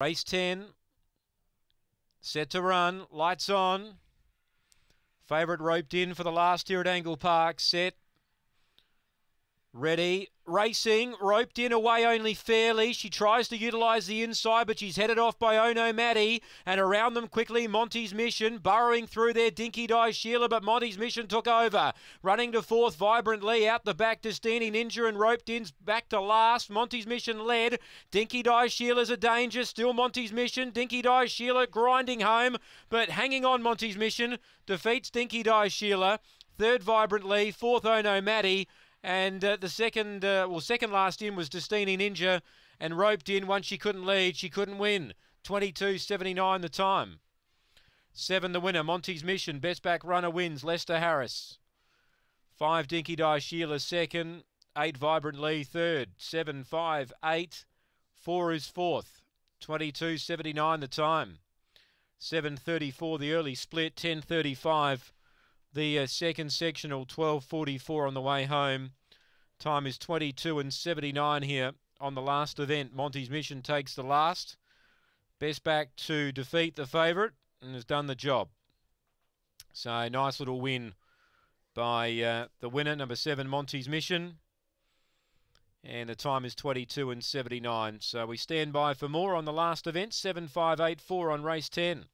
Race 10. Set to run. Lights on. Favourite roped in for the last here at Angle Park. Set. Ready, racing, roped in away only fairly. She tries to utilise the inside, but she's headed off by Ono Maddie. And around them quickly, Monty's Mission, burrowing through there, Dinky Die Sheila, but Monty's Mission took over. Running to fourth, Vibrant Lee, out the back, to Destini Ninja and roped in back to last. Monty's Mission led. Dinky Die Sheila's a danger, still Monty's Mission. Dinky Die Sheila grinding home, but hanging on Monty's Mission, defeats Dinky Die Sheila. Third, Vibrant Lee. Fourth, Ono Maddie. And uh, the second, uh, well, second last in was Destini Ninja and roped in once she couldn't lead, she couldn't win. 22.79 the time. Seven the winner, Monty's Mission. Best back runner wins, Lester Harris. Five, Dinky Die Sheila second. Eight, Vibrant Lee third. Seven, five, eight. Four is fourth. 22.79 the time. 7.34 the early split. 10.35 the uh, second sectional 12.44 on the way home. Time is 22 and 79 here on the last event. Monty's Mission takes the last. Best back to defeat the favourite and has done the job. So nice little win by uh, the winner, number seven, Monty's Mission. And the time is 22 and 79. So we stand by for more on the last event, 7584 on race 10.